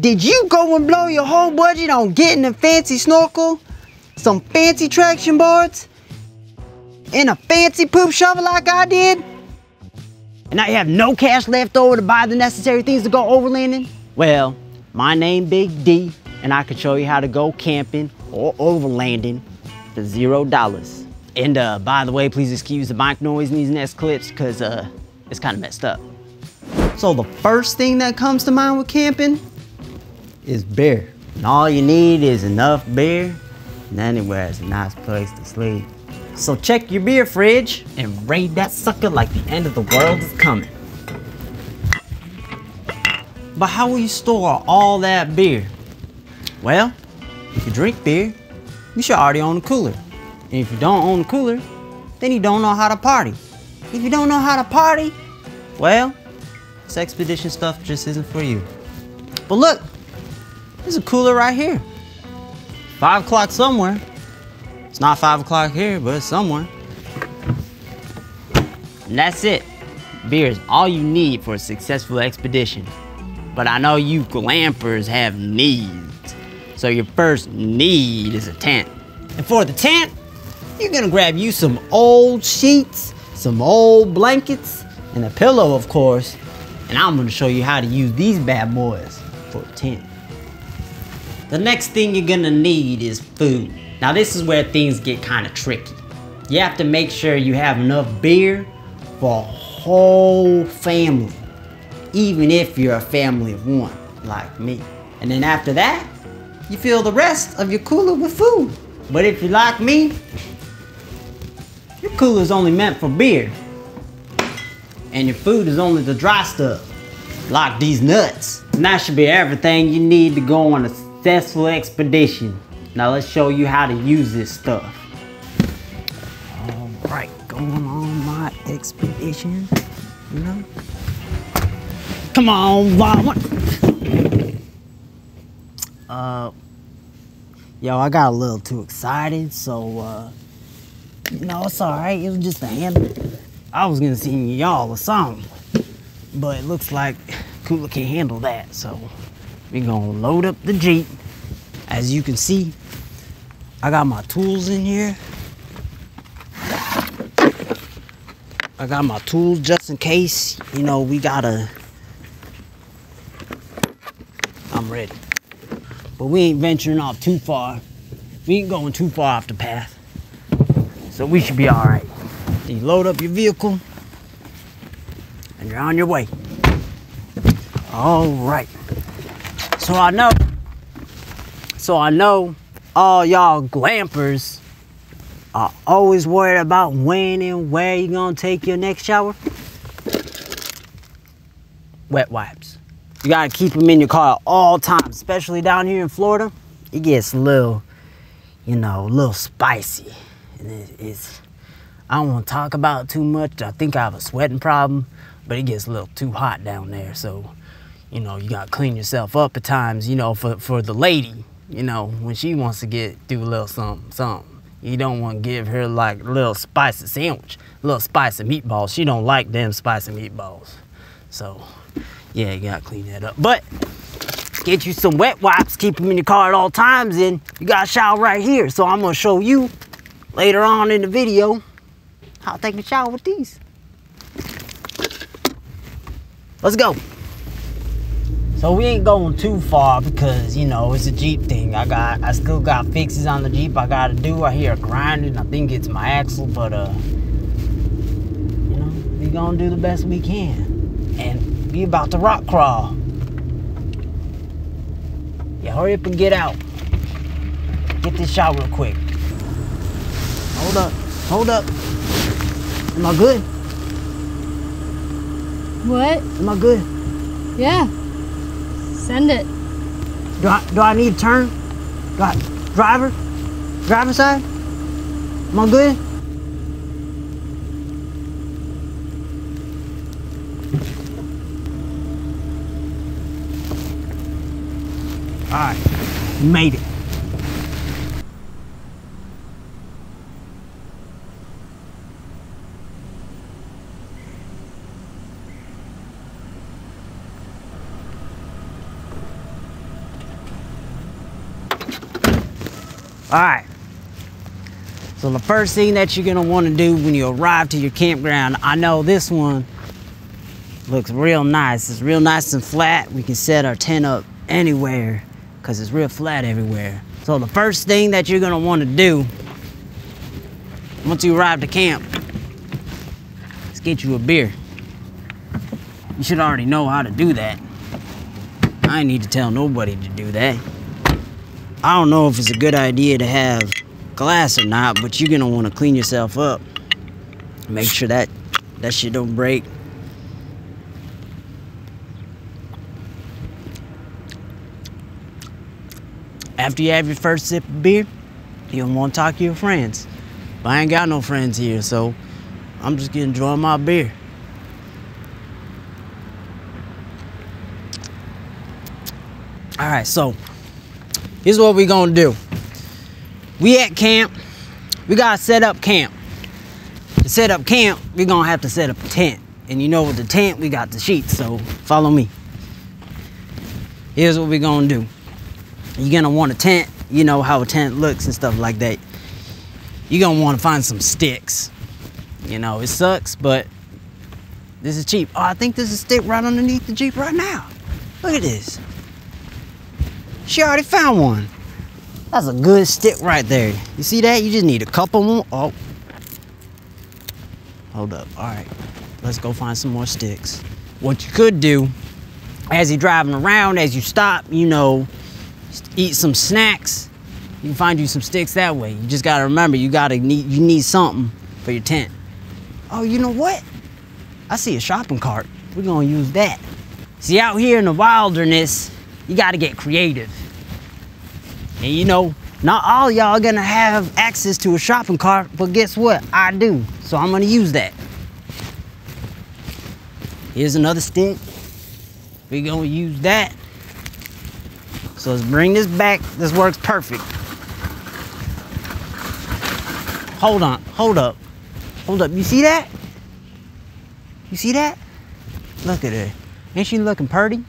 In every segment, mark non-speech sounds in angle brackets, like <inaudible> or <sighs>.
Did you go and blow your whole budget on getting a fancy snorkel, some fancy traction boards, and a fancy poop shovel like I did? And now you have no cash left over to buy the necessary things to go overlanding? Well, my name Big D, and I can show you how to go camping or overlanding for zero dollars. And uh, by the way, please excuse the mic noise in these next clips because uh, it's kind of messed up. So the first thing that comes to mind with camping is beer. And all you need is enough beer, and anywhere is a nice place to sleep. So check your beer fridge and raid that sucker like the end of the world is coming. But how will you store all that beer? Well, if you drink beer, you should already own a cooler. And if you don't own a cooler, then you don't know how to party. If you don't know how to party, well, this expedition stuff just isn't for you. But look, there's a cooler right here. Five o'clock somewhere. It's not five o'clock here, but it's somewhere. And that's it. Beer is all you need for a successful expedition. But I know you glampers have needs. So your first need is a tent. And for the tent, you're gonna grab you some old sheets, some old blankets, and a pillow, of course. And I'm gonna show you how to use these bad boys for a tent. The next thing you're gonna need is food. Now this is where things get kind of tricky. You have to make sure you have enough beer for a whole family, even if you're a family of one, like me. And then after that, you fill the rest of your cooler with food. But if you're like me, your cooler is only meant for beer. And your food is only the dry stuff, like these nuts. And that should be everything you need to go on a successful expedition. Now let's show you how to use this stuff. All right, going on my expedition, you know? Come on, mama. Uh, yo, I got a little too excited, so, uh, no, it's all right. It was just a hand. I was gonna sing y'all a song, but it looks like Cooler can handle that, so we gonna load up the Jeep. As you can see, I got my tools in here. I got my tools just in case, you know, we gotta. I'm ready. But we ain't venturing off too far. We ain't going too far off the path. So we should be all right. You load up your vehicle and you're on your way. All right. So I know, so I know all y'all glampers are always worried about when and where you gonna take your next shower. Wet wipes. You gotta keep them in your car at all times, especially down here in Florida. It gets a little, you know, a little spicy. And it, it's, I don't wanna talk about too much. I think I have a sweating problem, but it gets a little too hot down there. So, you know, you gotta clean yourself up at times, you know, for, for the lady, you know, when she wants to get, do a little something, something. You don't want to give her like a little spicy sandwich, a little spicy meatballs. She don't like them spicy meatballs. So, yeah, you gotta clean that up. But get you some wet wipes, keep them in your car at all times, and you got a shower right here. So I'm gonna show you later on in the video how to take a shower with these. Let's go. So we ain't going too far because you know it's a Jeep thing. I got I still got fixes on the Jeep I gotta do. I hear grinding. I think it's my axle, but uh you know, we gonna do the best we can. And we about to rock crawl. Yeah, hurry up and get out. Get this shot real quick. Hold up. Hold up. Am I good? What? Am I good? Yeah. Send it. Do I do I need turn? Do I driver? Driver side? Am I good? Alright. Made it. All right. So the first thing that you're gonna wanna do when you arrive to your campground, I know this one looks real nice. It's real nice and flat. We can set our tent up anywhere because it's real flat everywhere. So the first thing that you're gonna wanna do once you arrive to camp is get you a beer. You should already know how to do that. I need to tell nobody to do that. I don't know if it's a good idea to have glass or not, but you're gonna wanna clean yourself up. Make sure that that shit don't break. After you have your first sip of beer, you don't wanna talk to your friends. But I ain't got no friends here, so I'm just gonna enjoy my beer. All right, so here's what we gonna do. We at camp. We gotta set up camp. To set up camp, we gonna have to set up a tent. And you know with the tent, we got the sheets, so follow me. Here's what we gonna do. You're gonna want a tent, you know how a tent looks and stuff like that. You're gonna wanna find some sticks. You know, it sucks, but this is cheap. Oh, I think there's a stick right underneath the Jeep right now. Look at this. She already found one. That's a good stick right there. You see that? You just need a couple more. Oh. Hold up. All right. Let's go find some more sticks. What you could do, as you're driving around, as you stop, you know, eat some snacks, you can find you some sticks that way. You just gotta remember, you gotta need, you need something for your tent. Oh, you know what? I see a shopping cart. We're gonna use that. See, out here in the wilderness, you gotta get creative. And you know, not all y'all gonna have access to a shopping cart, but guess what? I do. So I'm gonna use that. Here's another stick. We're gonna use that. So let's bring this back. This works perfect. Hold on, hold up. Hold up, you see that? You see that? Look at her. Ain't she looking pretty?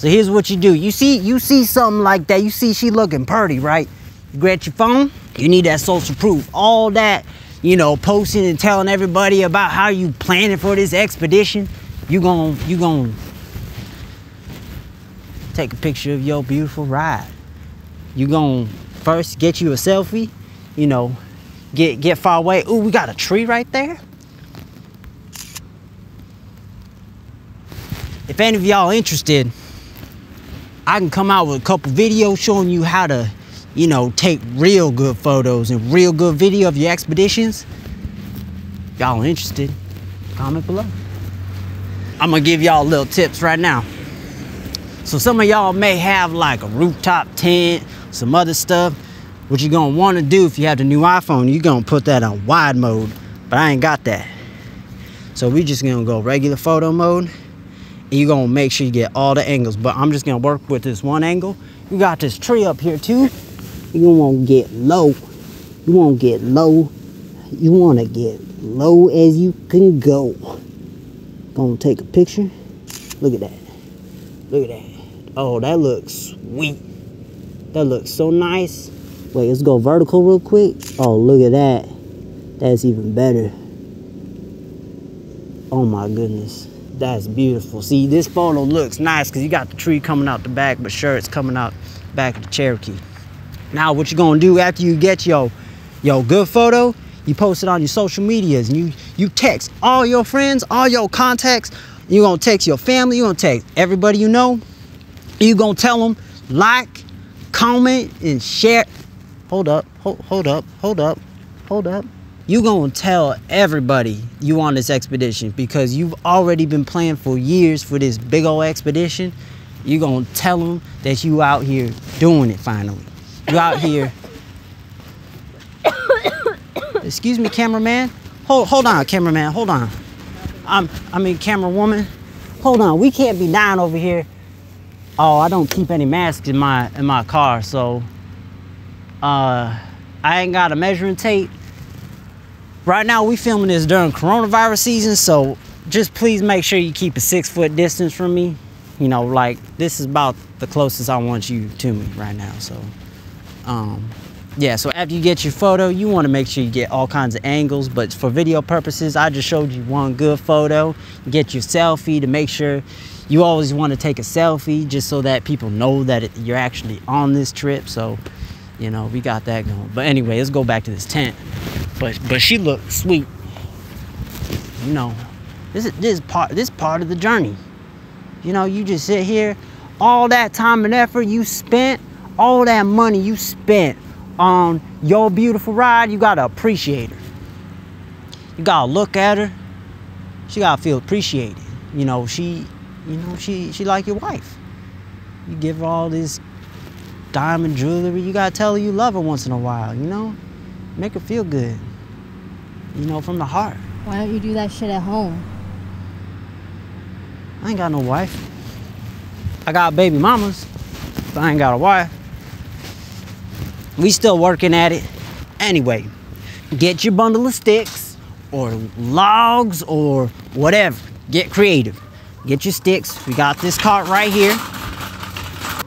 So here's what you do. You see, you see something like that. You see she looking pretty, right? You grab your phone. You need that social proof. All that, you know, posting and telling everybody about how you planning for this expedition. You gon' you gon' take a picture of your beautiful ride. You gon' first get you a selfie. You know, get get far away. Ooh, we got a tree right there. If any of y'all interested, I can come out with a couple videos showing you how to, you know, take real good photos and real good video of your expeditions. Y'all interested, comment below. I'm gonna give y'all little tips right now. So some of y'all may have like a rooftop tent, some other stuff. What you're gonna wanna do if you have the new iPhone, you're gonna put that on wide mode, but I ain't got that. So we just gonna go regular photo mode you're gonna make sure you get all the angles but i'm just gonna work with this one angle. You got this tree up here too. You want to get low. You want to get low. You want to get low as you can go. Gonna take a picture. Look at that. Look at that. Oh that looks sweet. That looks so nice. Wait let's go vertical real quick. Oh look at that. That's even better. Oh my goodness that's beautiful. See, this photo looks nice because you got the tree coming out the back, but sure, it's coming out back of the Cherokee. Now, what you're gonna do after you get your, your good photo, you post it on your social medias and you, you text all your friends, all your contacts. You're gonna text your family, you're gonna text everybody you know. You're gonna tell them like, comment, and share. Hold up, hold, hold up, hold up, hold up you gonna tell everybody you on this expedition because you've already been planning for years for this big old expedition. You gonna tell them that you out here doing it finally. You out here. <coughs> Excuse me, cameraman. Hold, hold on, cameraman. Hold on. I'm, I mean, camera woman. Hold on. We can't be down over here. Oh, I don't keep any masks in my in my car, so uh, I ain't got a measuring tape Right now, we filming this during coronavirus season, so just please make sure you keep a six foot distance from me. You know, like this is about the closest I want you to me right now. So, um, yeah, so after you get your photo, you want to make sure you get all kinds of angles. But for video purposes, I just showed you one good photo. Get your selfie to make sure you always want to take a selfie just so that people know that it, you're actually on this trip. So, you know, we got that going. But anyway, let's go back to this tent. But but she looked sweet. You know, this is this is part this part of the journey. You know, you just sit here, all that time and effort you spent, all that money you spent on your beautiful ride, you gotta appreciate her. You gotta look at her. She gotta feel appreciated. You know, she, you know, she she like your wife. You give her all this diamond jewelry. You gotta tell her you love her once in a while. You know, make her feel good. You know, from the heart. Why don't you do that shit at home? I ain't got no wife. I got baby mamas, but I ain't got a wife. We still working at it. Anyway, get your bundle of sticks or logs or whatever. Get creative. Get your sticks. We got this cart right here.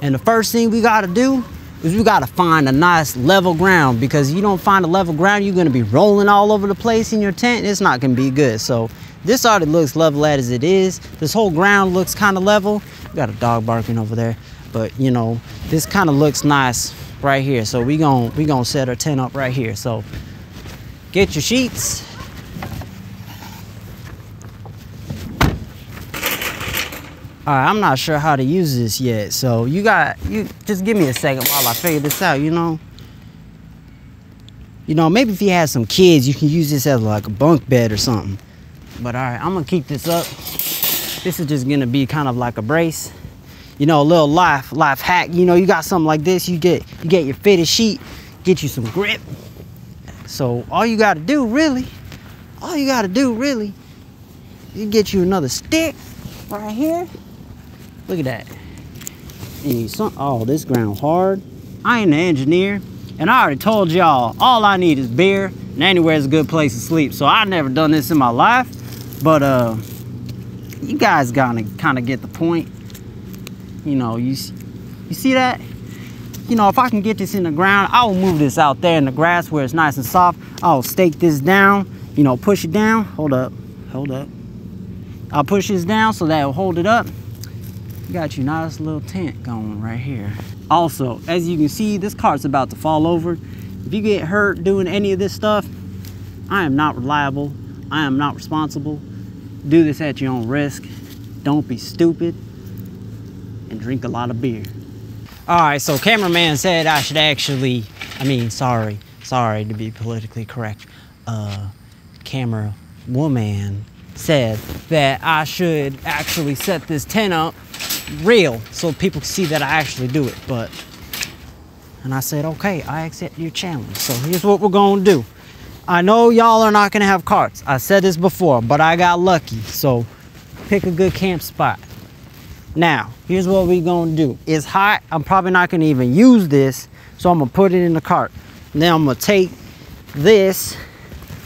And the first thing we gotta do is we gotta find a nice level ground because you don't find a level ground, you're gonna be rolling all over the place in your tent. It's not gonna be good. So this already looks level as it is. This whole ground looks kind of level. We got a dog barking over there, but you know, this kind of looks nice right here. So we gon' we gonna set our tent up right here. So get your sheets. All right, I'm not sure how to use this yet. So you got you just give me a second while I figure this out, you know? You know, maybe if you had some kids, you can use this as like a bunk bed or something. But all right, I'm gonna keep this up. This is just gonna be kind of like a brace you know, a little life life hack. You know, you got something like this, you get you get your fitted sheet, get you some grip. So all you gotta do really, all you gotta do really, you get you another stick right here. Look at that. And some, oh, this ground hard. I ain't an engineer, and I already told y'all, all I need is beer, and anywhere's a good place to sleep. So I never done this in my life, but uh, you guys gotta kind of get the point you know, you, you see that? You know, if I can get this in the ground, I will move this out there in the grass where it's nice and soft. I'll stake this down, you know, push it down. Hold up, hold up. I'll push this down so that will hold it up. Got your nice little tent going right here. Also, as you can see, this cart's about to fall over. If you get hurt doing any of this stuff, I am not reliable. I am not responsible. Do this at your own risk. Don't be stupid and drink a lot of beer. All right, so cameraman said I should actually, I mean, sorry, sorry to be politically correct. Uh, camera woman said that I should actually set this tent up real so people can see that I actually do it. But, and I said, okay, I accept your challenge. So here's what we're gonna do. I know y'all are not gonna have carts. I said this before, but I got lucky. So pick a good camp spot. Now, here's what we're gonna do. It's hot, I'm probably not gonna even use this, so I'm gonna put it in the cart. Now I'm gonna take this,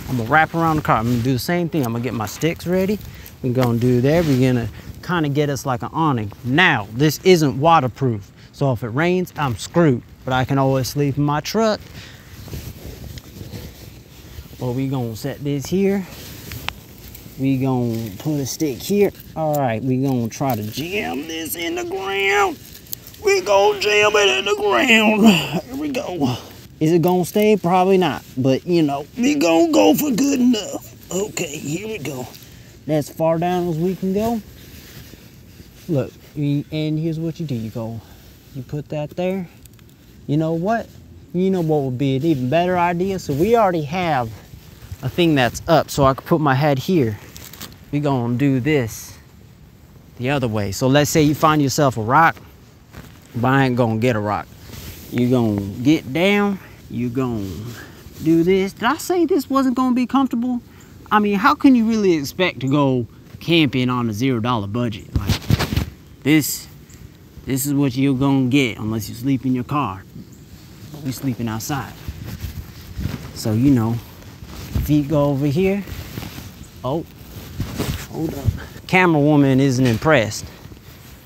I'm gonna wrap around the cart. I'm gonna do the same thing. I'm gonna get my sticks ready. We're gonna do that. We're gonna kind of get us like an awning. Now, this isn't waterproof, so if it rains, I'm screwed. But I can always sleep in my truck. Well, we gonna set this here we gonna put a stick here. All right, we gonna try to jam this in the ground. We gonna jam it in the ground. Here we go. Is it gonna stay? Probably not, but you know, we gonna go for good enough. Okay, here we go. That's far down as we can go. Look, and here's what you do. You go, you put that there. You know what? You know what would be an even better idea? So we already have a thing that's up so I could put my head here we gonna do this the other way. So let's say you find yourself a rock, but I ain't gonna get a rock. You gonna get down, you gonna do this. Did I say this wasn't gonna be comfortable? I mean, how can you really expect to go camping on a zero dollar budget? This, this is what you're gonna get unless you sleep in your car. We sleeping outside. So you know, feet go over here. Oh, Hold up. Camera woman isn't impressed.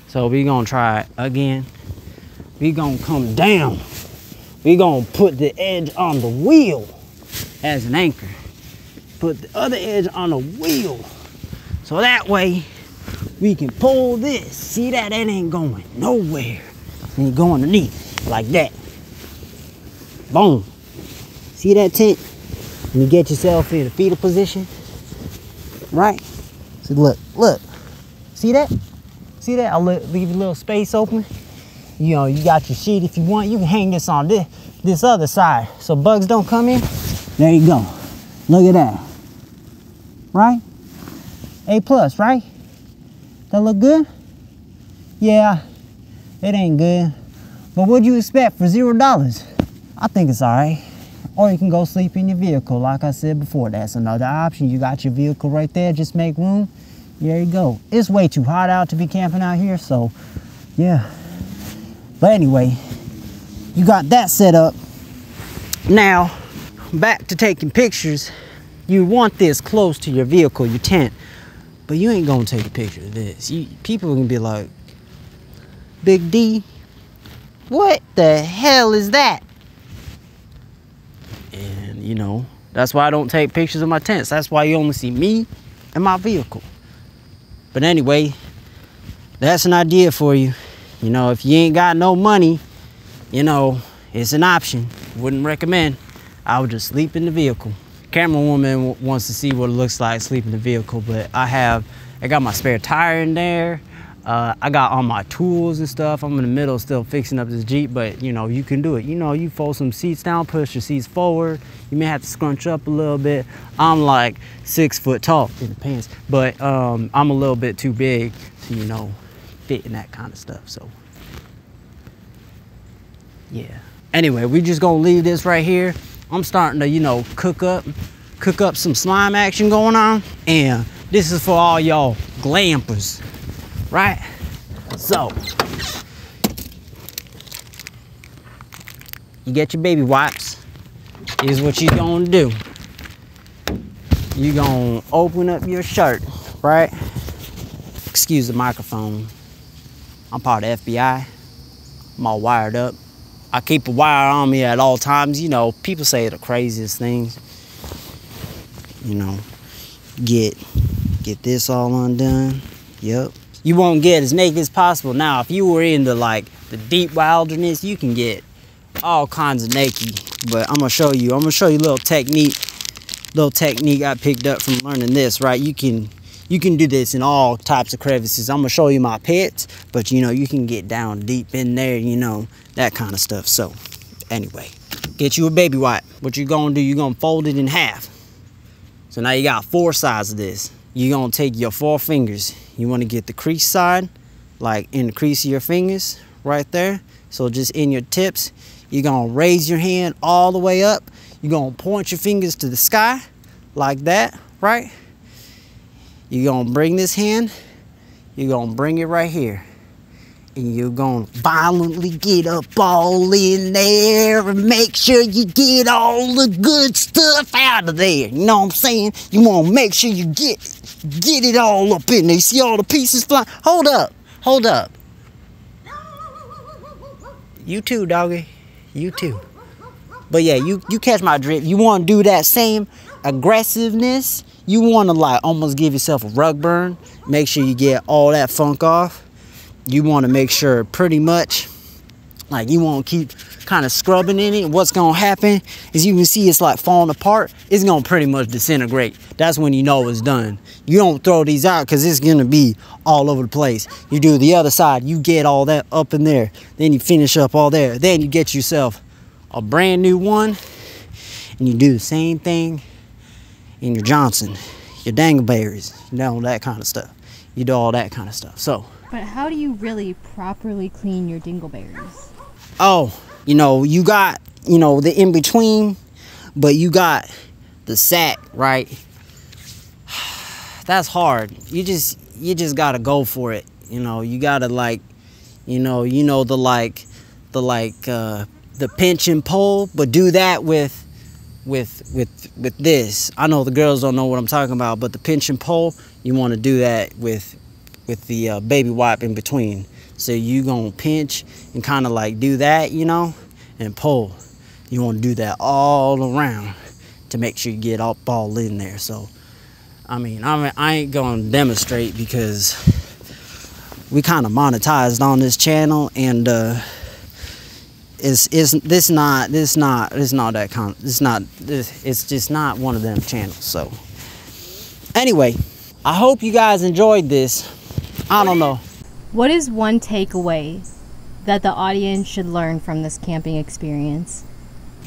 So we gonna try again. We gonna come down. we gonna put the edge on the wheel as an anchor. Put the other edge on the wheel. So that way we can pull this. See that? That ain't going nowhere. And you go underneath like that. Boom. See that tent? And you get yourself in a fetal position. Right? See, look, look. See that? See that? I'll leave a little space open. You know, you got your sheet if you want. You can hang this on this, this other side so bugs don't come in. There you go. Look at that. Right? A plus, right? That look good? Yeah, it ain't good. But what'd you expect for zero dollars? I think it's all right. Or you can go sleep in your vehicle, like I said before. That's another option. You got your vehicle right there, just make room. There you go. It's way too hot out to be camping out here, so yeah. But anyway, you got that set up. Now, back to taking pictures. You want this close to your vehicle, your tent. But you ain't gonna take a picture of this. You, people are gonna be like, Big D, what the hell is that? And you know, that's why I don't take pictures of my tents. That's why you only see me and my vehicle. But anyway, that's an idea for you. You know, if you ain't got no money, you know, it's an option. Wouldn't recommend. I would just sleep in the vehicle. Camera woman wants to see what it looks like sleep in the vehicle, but I have, I got my spare tire in there. Uh, I got all my tools and stuff. I'm in the middle still fixing up this Jeep, but you know, you can do it. You know, you fold some seats down, push your seats forward. You may have to scrunch up a little bit. I'm like six foot tall in the pants, but um, I'm a little bit too big to, you know, fit in that kind of stuff, so. Yeah. Anyway, we just gonna leave this right here. I'm starting to, you know, cook up, cook up some slime action going on. And this is for all y'all glampers right? So, you get your baby wipes. Here's what you're gonna do. You're gonna open up your shirt, right? Excuse the microphone. I'm part of FBI. I'm all wired up. I keep a wire on me at all times. You know, people say the craziest things. You know, get get this all undone. Yep you won't get as naked as possible. Now, if you were into like the deep wilderness, you can get all kinds of naked. But I'm gonna show you. I'm gonna show you a little technique, little technique I picked up from learning this. Right, you can you can do this in all types of crevices. I'm gonna show you my pits, but you know you can get down deep in there. You know that kind of stuff. So, anyway, get you a baby wipe. What you gonna do? You're gonna fold it in half. So now you got four sides of this you're gonna take your four fingers. You wanna get the crease side, like in the crease of your fingers, right there. So just in your tips, you're gonna raise your hand all the way up. You're gonna point your fingers to the sky, like that, right? You're gonna bring this hand, you're gonna bring it right here and you're gonna violently get up all in there and make sure you get all the good stuff out of there. You know what I'm saying? You wanna make sure you get get it all up in there. You see all the pieces flying? Hold up, hold up. You too, doggy. You too. But yeah, you you catch my drift. You wanna do that same aggressiveness. You wanna like almost give yourself a rug burn. Make sure you get all that funk off. You want to make sure pretty much like you want to keep kind of scrubbing in it. What's going to happen is you can see it's like falling apart. It's going to pretty much disintegrate. That's when you know it's done. You don't throw these out because it's going to be all over the place. You do the other side you get all that up in there. Then you finish up all there. Then you get yourself a brand new one and you do the same thing in your johnson your dangleberries you know that kind of stuff you do all that kind of stuff so but how do you really properly clean your dingleberries? Oh, you know, you got, you know, the in between, but you got the sack, right? <sighs> That's hard. You just you just got to go for it. You know, you got to like you know, you know the like the like uh the pinch and pull, but do that with with with with this. I know the girls don't know what I'm talking about, but the pinch and pull, you want to do that with with the uh, baby wipe in between. So you gonna pinch and kind of like do that, you know, and pull. You want to do that all around to make sure you get all ball in there. So, I mean, I mean, I ain't gonna demonstrate because we kind of monetized on this channel and uh it's it's this not this not this not that kind it's not this, it's just not one of them channels so. Anyway i hope you guys enjoyed this. I don't know. What is one takeaway that the audience should learn from this camping experience?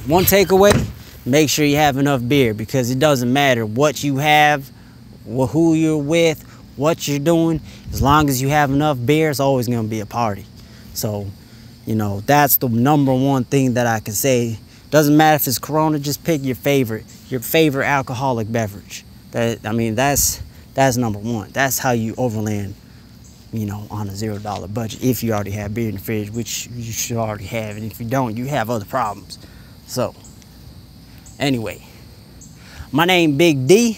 one takeaway make sure you have enough beer because it doesn't matter what you have who you're with what you're doing as long as you have enough beer it's always going to be a party. So you know that's the number one thing that i can say. Doesn't matter if it's corona just pick your favorite your favorite alcoholic beverage. That i mean that's that's number one. That's how you overland you know on a zero dollar budget if you already have beer in the fridge which you should already have and if you don't you have other problems. So anyway my name big d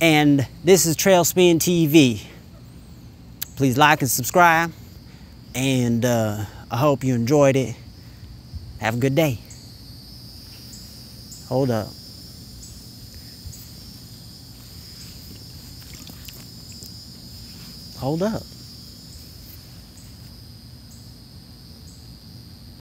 and this is Trailspin TV please like and subscribe and uh, i hope you enjoyed it. Have a good day. Hold up. Hold up